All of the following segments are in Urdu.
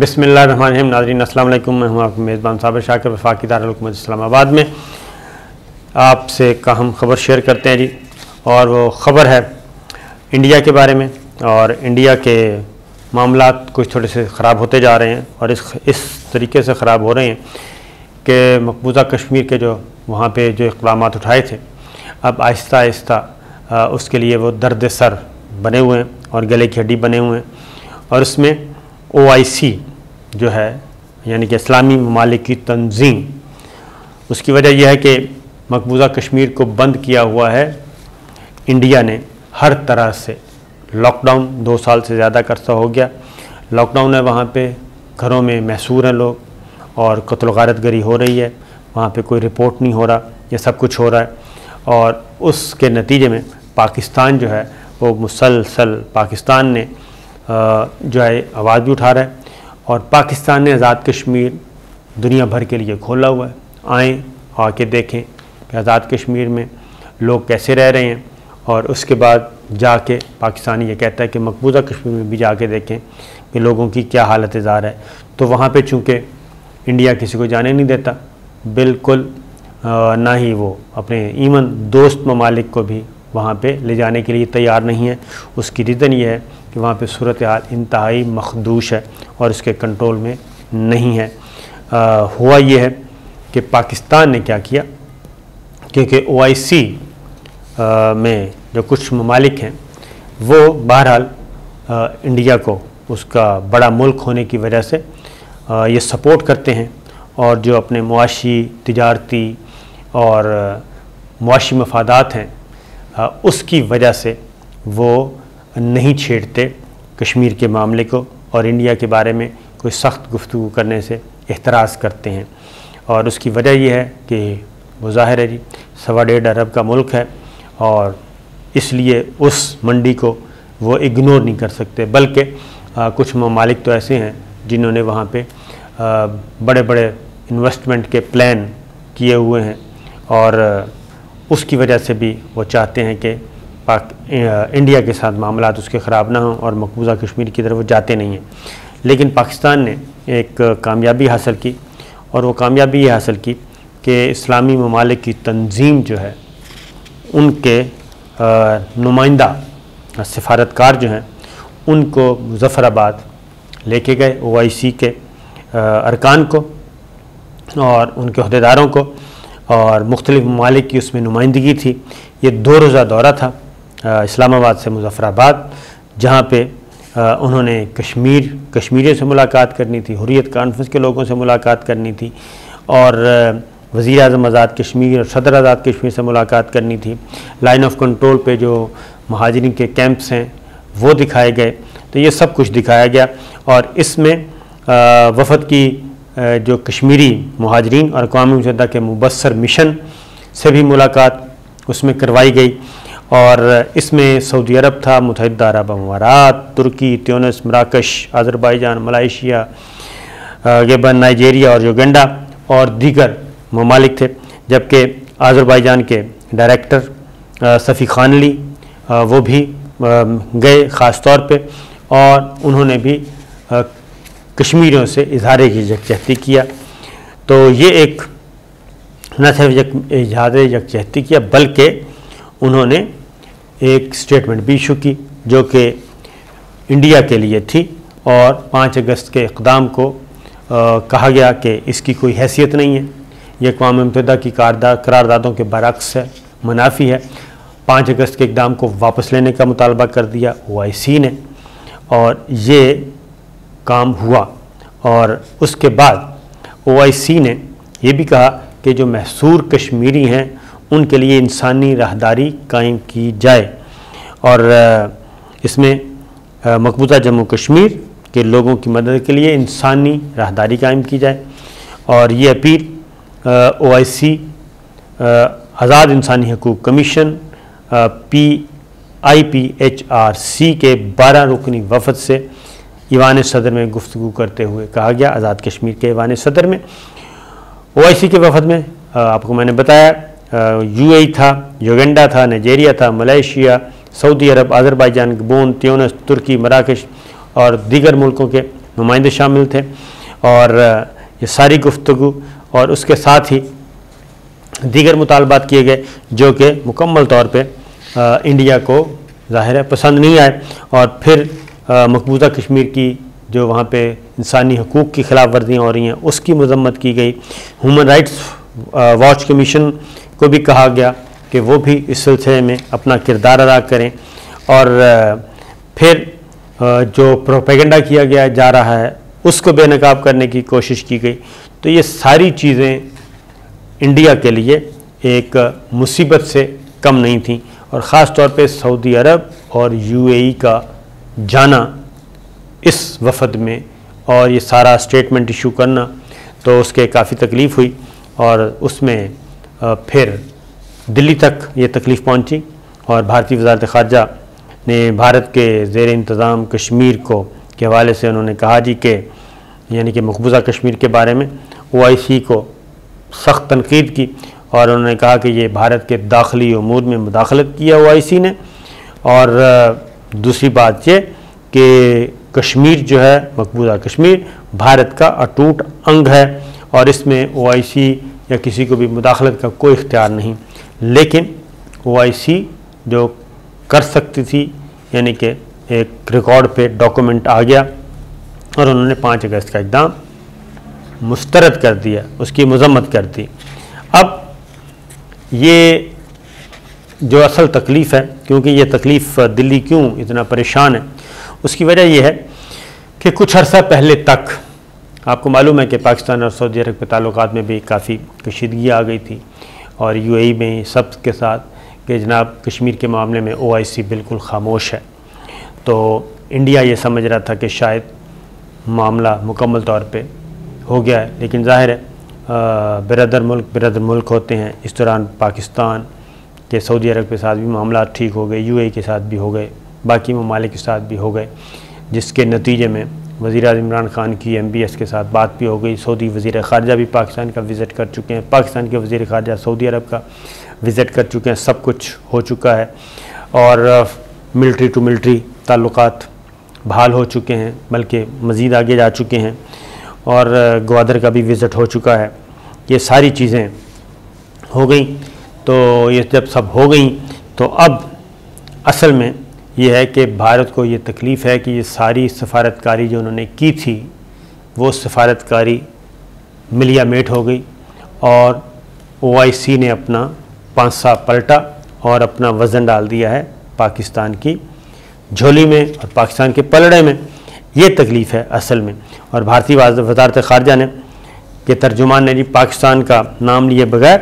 بسم اللہ الرحمن الرحیم، ناظرین، السلام علیکم۔ میں ہوں آپ میزبان صابر شاکر، وفاقی دارالحکومت اسلام آباد میں۔ آپ سے کاہم خبر شیئر کرتے ہیں جی اور وہ خبر ہے انڈیا کے بارے میں۔ اور انڈیا کے معاملات کچھ تھوڑے سے خراب ہوتے جا رہے ہیں، اور اس اس طریقے سے خراب ہو رہے ہیں کہ مقبوضہ کشمیر کے جو وہاں پہ جو اقدامات اٹھائے تھے، اب آہستہ آہستہ اس کے لیے وہ درد سر بنے ہوئے ہیں اور گلے کی ہڈی بنے ہوئے ہیں۔ اور اس میں او آئی سی جو ہے یعنی کہ اسلامی ممالک کی تنظیم، اس کی وجہ یہ ہے کہ مقبوضہ کشمیر کو بند کیا ہوا ہے۔ انڈیا نے ہر طرح سے لاک ڈاؤن دو سال سے زیادہ کرسہ ہو گیا۔ لاک ڈاؤن ہے وہاں پہ، گھروں میں محصور ہیں لوگ اور قتل و غارت گری ہو رہی ہے۔ وہاں پہ کوئی رپورٹ نہیں ہو رہا، یہ سب کچھ ہو رہا ہے۔ اور اس کے نتیجے میں پاکستان جو ہے، وہ مسلسل پاکستان نے جو ہے، آواز بھی اٹھا رہا ہے اور پاکستان نے آزاد کشمیر دنیا بھر کے لیے کھولا ہوا ہے۔ آئیں، آ کے دیکھیں کہ آزاد کشمیر میں لوگ کیسے رہ رہے ہیں اور اس کے بعد جا کے پاکستانی یہ کہتا ہے کہ مقبوضہ کشمیر میں بھی جا کے دیکھیں کہ لوگوں کی کیا حالت اظہار ہے۔ تو وہاں پہ چونکہ انڈیا کسی کو جانے نہیں دیتا، بالکل نہ ہی وہ اپنے ایمن دوست ممالک کو بھی وہاں پہ لے جانے کے لیے تیار نہیں ہے۔ اس کی ریزن یہ ہے کہ وہاں پہ صورتحال انتہائی مخدوش ہے اور اس کے کنٹرول میں نہیں ہے۔ ہوا یہ ہے کہ پاکستان نے کیا کیا؟ کیونکہ او آئی سی میں جو کچھ ممالک ہیں، وہ بہرحال انڈیا کو اس کا بڑا ملک ہونے کی وجہ سے یہ سپورٹ کرتے ہیں اور جو اپنے معاشی، تجارتی اور معاشی مفادات ہیں اس کی وجہ سے وہ نہیں چھیڑتے کشمیر کے معاملے کو اور انڈیا کے بارے میں کوئی سخت گفتگو کرنے سے احتراز کرتے ہیں۔ اور اس کی وجہ یہ ہے کہ وہ ظاہر ہے جی سوا ڈیڑھ ارب کا ملک ہے اور اس لیے اس منڈی کو وہ اگنور نہیں کر سکتے۔ بلکہ کچھ ممالک تو ایسے ہیں جنہوں نے وہاں پہ بڑے بڑے انویسٹمنٹ کے پلان کیے ہوئے ہیں۔ اور اس کی وجہ سے بھی وہ چاہتے ہیں کہ پاک انڈیا کے ساتھ معاملات اس کے خراب نہ ہوں اور مقبوضہ کشمیر کی طرف وہ جاتے نہیں ہیں۔ لیکن پاکستان نے ایک کامیابی حاصل کی اور وہ کامیابی یہ حاصل کی کہ اسلامی ممالک کی تنظیم جو ہے، ان کے نمائندہ، سفارتکار جو ہیں، ان کو مظفر آباد لے کے گئے، او آئی سی کے ارکان کو اور ان کے عہدیداروں کو اور مختلف ممالک کی اس میں نمائندگی تھی۔ یہ دو روزہ دورہ تھا اسلام آباد سے مظفر آباد، جہاں پہ انہوں نے کشمیر، کشمیریوں سے ملاقات کرنی تھی، حریت کانفرنس کے لوگوں سے ملاقات کرنی تھی، اور وزیر اعظم آزاد کشمیر اور صدر آزاد کشمیر سے ملاقات کرنی تھی۔ لائن آف کنٹرول پہ جو مہاجرین کے کیمپس ہیں، وہ دکھائے گئے۔ تو یہ سب کچھ دکھایا گیا اور اس میں وفد کی جو کشمیری مہاجرین اور اقوام متحدہ کے مبصر مشن سے بھی ملاقات اس میں کروائی گئی اور اس میں سعودی عرب تھا، متحدہ عرب امارات، ترکی، تیونس، مراکش، آذربائیجان، ملائیشیا گیبن نائجیریا اور یوگنڈا اور دیگر ممالک تھے، جبکہ آذربائیجان کے ڈائریکٹر صفی خانلی وہ بھی گئے خاص طور پہ اور انہوں نے بھی کشمیریوں سے اظہار کی یکجہتی کیا۔ تو یہ ایک نہ صرف اظہار یکجہتی کیا، بلکہ انہوں نے ایک سٹیٹمنٹ بھی ایشو کی جو کہ انڈیا کے لیے تھی اور پانچ اگست کے اقدام کو کہا گیا کہ اس کی کوئی حیثیت نہیں ہے۔ یہ اقوام متحدہ کی قراردادوں کے برعکس ہے، منافی ہے۔ پانچ اگست کے اقدام کو واپس لینے کا مطالبہ کر دیا او آئی سی نے۔ اور یہ کام ہوا اور اس کے بعد او آئی سی نے یہ بھی کہا کہ جو محصور کشمیری ہیں، ان کے لیے انسانی راہداری قائم کی جائے۔ اور اس میں مقبوضہ جموں کشمیر کے لوگوں کی مدد کے لیے انسانی راہداری قائم کی جائے۔ اور یہ اپیل او آئی سی آزاد انسانی حقوق commission P I P H R C کے بارہ رکنی وفد سے ایوان صدر میں گفتگو کرتے ہوئے کہا گیا، آزاد کشمیر کے ایوان صدر میں۔ او آئی سی کے وفد میں آپ کو میں نے بتایا یو اے تھا، یوگنڈا تھا، نائجیریا تھا، ملائیشیا، سعودی عرب، آذربائیجان، گبون، تیونس، ترکی، مراکش اور دیگر ملکوں کے نمائندے شامل تھے۔ اور یہ ساری گفتگو اور اس کے ساتھ ہی دیگر مطالبات کیے گئے، جو کہ مکمل طور پہ انڈیا کو ظاہر ہے پسند نہیں آئے۔ اور پھر مقبوضہ کشمیر کی جو وہاں پہ انسانی حقوق کی خلاف ورزیاں ہو رہی ہیں، اس کی مذمت کی گئی۔ ہیومن رائٹس واچ کمیشن کو بھی کہا گیا کہ وہ بھی اس سلسلے میں اپنا کردار ادا کریں۔ اور پھر جو پروپیگنڈا کیا گیا، جا رہا ہے، اس کو بے نقاب کرنے کی کوشش کی گئی۔ تو یہ ساری چیزیں انڈیا کے لیے ایک مصیبت سے کم نہیں تھیں۔ اور خاص طور پہ سعودی عرب اور یو اے ای کا جانا اس وفد میں اور یہ سارا اسٹیٹمنٹ ایشو کرنا تو اس کے کافی تکلیف ہوئی اور اس میں پھر دلی تک یہ تکلیف پہنچی اور بھارتی وزارت خارجہ نے بھارت کے زیر انتظام کشمیر کو کے حوالے سے انہوں نے کہا جی کہ یعنی کہ مقبوضہ کشمیر کے بارے میں او آئی سی کو سخت تنقید کی اور انہوں نے کہا کہ یہ بھارت کے داخلی امور میں مداخلت کیا او آئی سی نے اور دوسری بات یہ کہ کشمیر جو ہے، مقبوضہ کشمیر، بھارت کا اٹوٹ انگ ہے اور اس میں او آئی سی یا کسی کو بھی مداخلت کا کوئی اختیار نہیں۔ لیکن او آئی سی جو کر سکتی تھی یعنی کہ ایک ریکارڈ پہ ڈاکومنٹ آ گیا اور انہوں نے پانچ اگست کا اقدام مسترد کر دیا، اس کی مذمت کر دی۔ اب یہ جو اصل تکلیف ہے، کیونکہ یہ تکلیف دلی کیوں اتنا پریشان ہے؟ اس کی وجہ یہ ہے کہ کچھ عرصہ پہلے تک آپ کو معلوم ہے کہ پاکستان اور سعودی عرب کے تعلقات میں بھی کافی کشیدگی آ گئی تھی اور یو اے ای میں سب کے ساتھ کہ جناب کشمیر کے معاملے میں او آئی سی بالکل خاموش ہے۔ تو انڈیا یہ سمجھ رہا تھا کہ شاید معاملہ مکمل طور پہ ہو گیا ہے، لیکن ظاہر ہے برادر ملک برادر ملک ہوتے ہیں۔ اس دوران پاکستان کے سعودی عرب کے ساتھ بھی معاملات ٹھیک ہو گئے، یو اے کے ساتھ بھی ہو گئے، باقی ممالک کے ساتھ بھی ہو گئے، جس کے نتیجے میں وزیر اعظم عمران خان کی ایم بی ایس کے ساتھ بات بھی ہو گئی، سعودی وزیر خارجہ بھی پاکستان کا وزٹ کر چکے ہیں، پاکستان کے وزیر خارجہ سعودی عرب کا وزٹ کر چکے ہیں، سب کچھ ہو چکا ہے اور ملٹری ٹو ملٹری تعلقات بحال ہو چکے ہیں، بلکہ مزید آگے جا چکے ہیں اور گوادر کا بھی وزٹ ہو چکا ہے۔ یہ ساری چیزیں ہو گئیں۔ تو یہ جب سب ہو گئیں تو اب اصل میں یہ ہے کہ بھارت کو یہ تکلیف ہے کہ یہ ساری سفارت کاری جو انہوں نے کی تھی، وہ سفارت کاری ملیا میٹ ہو گئی اور او آئی سی نے اپنا پانسا پلٹا اور اپنا وزن ڈال دیا ہے پاکستان کی جھولی میں اور پاکستان کے پلڑے میں۔ یہ تکلیف ہے اصل میں۔ اور بھارتی وزارت خارجہ نے کہ ترجمان نے جی پاکستان کا نام لیے بغیر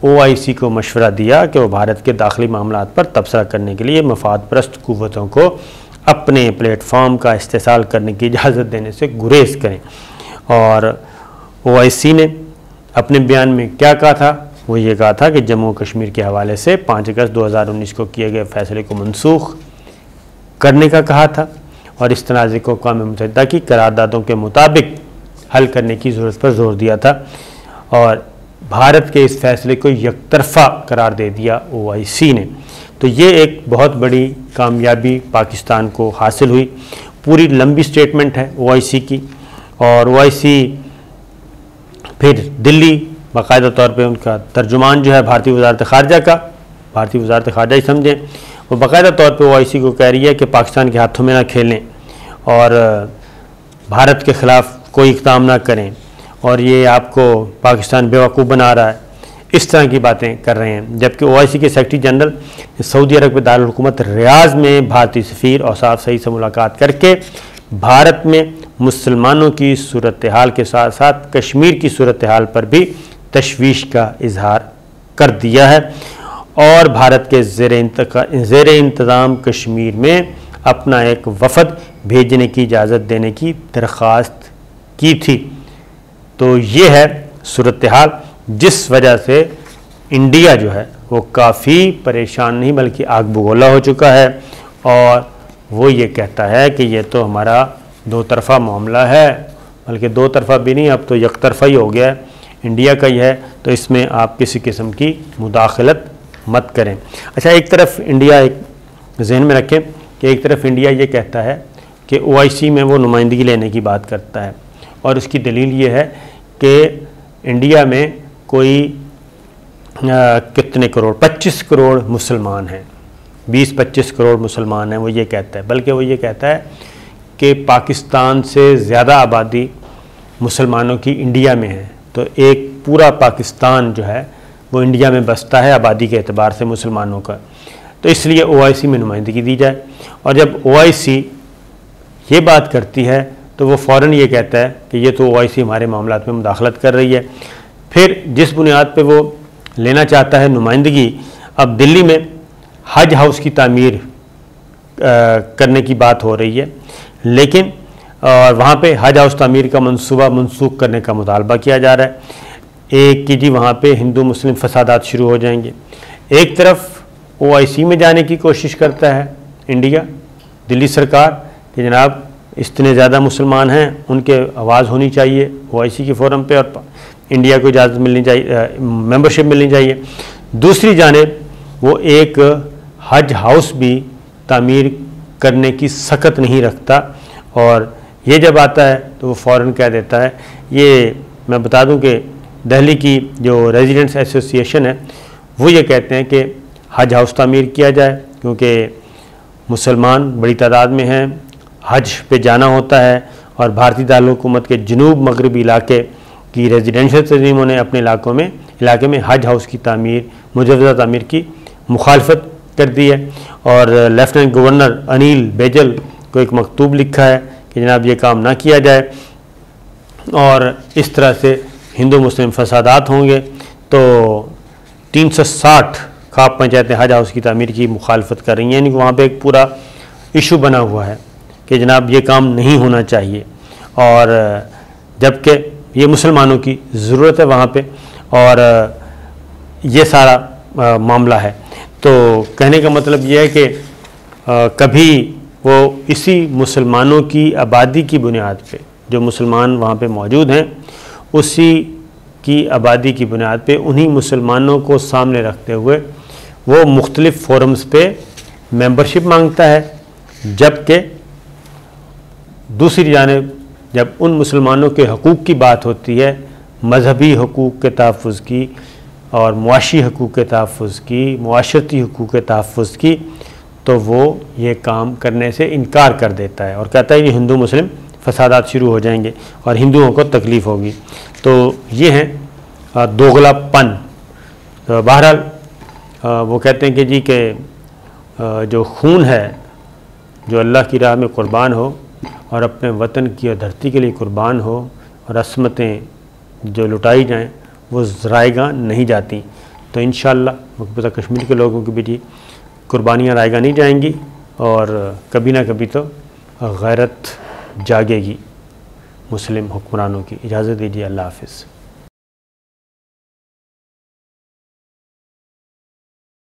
او آئی سی کو مشورہ دیا کہ وہ بھارت کے داخلی معاملات پر تبصرہ کرنے کے لیے مفاد پرست قوتوں کو اپنے پلیٹ فارم کا استحصال کرنے کی اجازت دینے سے گریز کریں۔ اور او آئی سی نے اپنے بیان میں کیا کہا تھا؟ وہ یہ کہا تھا کہ جموں کشمیر کے حوالے سے پانچ اگست دو ہزار انیس کو کیے گئے فیصلے کو منسوخ کرنے کا کہا تھا اور اس تنازع کو اقوام متحدہ کی قراردادوں کے مطابق حل کرنے کی ضرورت پر زور دیا تھا۔ اور بھارت کے اس فیصلے کو یک طرفہ قرار دے دیا او آئی سی نے۔ تو یہ ایک بہت بڑی کامیابی پاکستان کو حاصل ہوئی۔ پوری لمبی سٹیٹمنٹ ہے او آئی سی کی۔ اور او آئی سی پھر دلی، باقاعدہ طور پہ ان کا ترجمان جو ہے بھارتی وزارت خارجہ کا، بھارتی وزارت خارجہ ہی سمجھیں۔ وہ باقاعدہ طور پہ او آئی سی کو کہہ رہی ہے کہ پاکستان کے ہاتھوں میں نہ کھیلیں اور بھارت کے خلاف کوئی اقدام نہ کریں۔ اور یہ آپ کو پاکستان بیوقوف بنا رہا ہے، اس طرح کی باتیں کر رہے ہیں۔ جبکہ او آئی سی کے سیکٹری جنرل سعودی عرب کے دارالحکومت ریاض میں بھارتی سفیر اور صاف صحیح سے ملاقات کر کے بھارت میں مسلمانوں کی صورتحال کے ساتھ ساتھ کشمیر کی صورتحال پر بھی تشویش کا اظہار کر دیا ہے۔ اور بھارت کے زیر زیر انتظام کشمیر میں اپنا ایک وفد بھیجنے کی اجازت دینے کی درخواست کی تھی۔ تو یہ ہے صورتحال جس وجہ سے انڈیا جو ہے وہ کافی پریشان نہیں بلکہ آگ بگولا ہو چکا ہے اور وہ یہ کہتا ہے کہ یہ تو ہمارا دو طرفہ معاملہ ہے بلکہ دو طرفہ بھی نہیں، اب تو یک طرفہ ہی ہو گیا ہے۔ انڈیا کا ہی ہے، تو اس میں آپ کسی قسم کی مداخلت مت کریں۔ اچھا ایک طرف انڈیا ایک ذہن میں رکھیں کہ ایک طرف انڈیا یہ کہتا ہے کہ او آئی سی میں وہ نمائندگی لینے کی بات کرتا ہے۔ اور اس کی دلیل یہ ہے کہ انڈیا میں کوئی کتنے کروڑ، پچیس کروڑ مسلمان ہیں۔ بیس، پچیس کروڑ مسلمان ہیں، وہ یہ کہتا ہے۔ بلکہ وہ یہ کہتا ہے کہ پاکستان سے زیادہ آبادی مسلمانوں کی انڈیا میں ہے۔ تو ایک پورا پاکستان جو ہے، وہ انڈیا میں بستا ہے آبادی کے اعتبار سے مسلمانوں کا۔ تو اس لیے او آئی سی میں نمائندگی دی جائے۔ اور جب او آئی سی یہ بات کرتی ہے تو وہ فوراً یہ کہتا ہے کہ یہ تو او آئی سی ہمارے معاملات میں مداخلت کر رہی ہے۔ پھر جس بنیاد پہ وہ لینا چاہتا ہے نمائندگی، اب دلی میں حج ہاؤس کی تعمیر کرنے کی بات ہو رہی ہے۔ لیکن اور وہاں پہ حج ہاؤس تعمیر کا منصوبہ منسوخ کرنے کا مطالبہ کیا جا رہا ہے۔ ایک کہ جی وہاں پہ ہندو، مسلم فسادات شروع ہو جائیں گے۔ ایک طرف او آئی سی میں جانے کی کوشش کرتا ہے انڈیا، دلی سرکار کہ جناب اتنے زیادہ مسلمان ہیں، ان کے آواز ہونی چاہیے، او آئی سی کے فورم پہ اور انڈیا کو اجازت ملنی چاہیے ممبرشپ ملنی چاہیے۔ دوسری جانب، وہ ایک حج ہاؤس بھی تعمیر کرنے کی سخت نہیں رکھتا۔ اور یہ جب آتا ہے تو وہ فوراً کہہ دیتا ہے، یہ میں بتا دوں کہ دہلی کی جو ریزیڈنٹس ایسوسیشن ہے، وہ یہ کہتے ہیں کہ حج ہاؤس تعمیر کیا جائے، کیونکہ مسلمان بڑی تعداد میں ہیں۔ حج پہ جانا ہوتا ہے اور بھارتی دارالحکومت کے جنوب مغربی علاقے کی ریزیڈنشل تنظیموں نے اپنے علاقوں میں علاقے میں حج ہاؤس کی تعمیر مجوزہ تعمیر کی مخالفت کر دی ہے اور لیفٹنٹ گورنر انیل بیجل کو ایک مکتوب لکھا ہے کہ جناب یہ کام نہ کیا جائے اور اس طرح سے ہندو مسلم فسادات ہوں گے تو تین سو ساٹھ خواب پنچایتیں حج ہاؤس کی تعمیر کی مخالفت کر رہی ہیں یعنی کہ وہاں پہ ایک پورا ایشو بنا ہوا ہے۔ کہ جناب یہ کام نہیں ہونا چاہیے۔ اور جبکہ یہ مسلمانوں کی ضرورت ہے وہاں پہ، اور یہ سارا معاملہ ہے۔ تو کہنے کا مطلب یہ ہے کہ کبھی وہ اسی مسلمانوں کی آبادی کی بنیاد پہ، جو مسلمان وہاں پہ موجود ہیں، اسی کی آبادی کی بنیاد پہ انہی مسلمانوں کو سامنے رکھتے ہوئے وہ مختلف فورمز پہ ممبرشپ مانگتا ہے۔ جبکہ دوسری جانب جب ان مسلمانوں کے حقوق کی بات ہوتی ہے، مذہبی حقوق کے تحفظ کی اور معاشی حقوق کے تحفظ کی، معاشرتی حقوق کے تحفظ کی، تو وہ یہ کام کرنے سے انکار کر دیتا ہے اور کہتا ہے کہ ہندو مسلم فسادات شروع ہو جائیں گے اور ہندوؤں کو تکلیف ہوگی۔ تو یہ ہیں دوغلا پن۔ بہرحال وہ کہتے ہیں کہ جی کہ جو خون ہے، جو اللہ کی راہ میں قربان ہو اور اپنے وطن کی اور دھرتی کے لیے قربان ہو اور عصمتیں جو لٹائی جائیں وہ رائے گاہ نہیں جاتی۔ تو انشاءاللہ مقبوضہ کشمیر کے لوگوں کی بھی جی قربانیاں رائے نہیں جائیں گی اور کبھی نہ کبھی تو غیرت جاگے گی۔ مسلم حکمرانوں کی اجازت دیجیے۔ اللہ حافظ۔